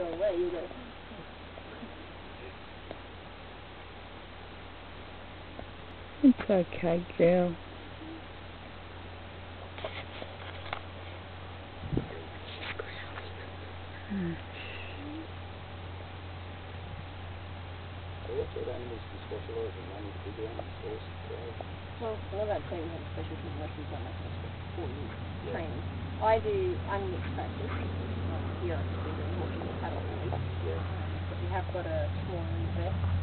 go away, you go. It's okay, Jill. Hmm. So what animals do you specialise in? Mainly big animals, horses, cows? Well, well, I'd say we have a special team where we've done like training. I do, I'm practice. Have got a small vet.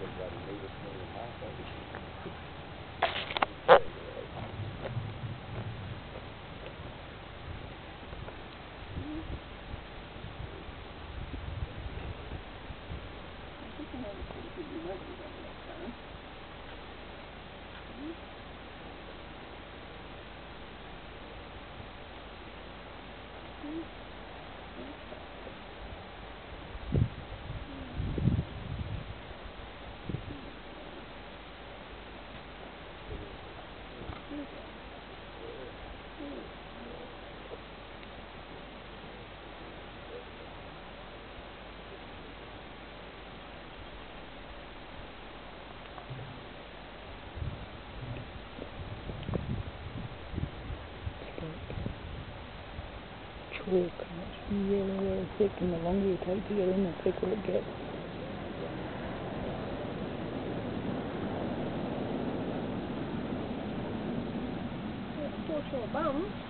They've a metre, metre and a half, obviously. I think I know the pretty good you and it's really, really thick, and the longer you take to get in, the thicker it gets. Yeah, still sore bum.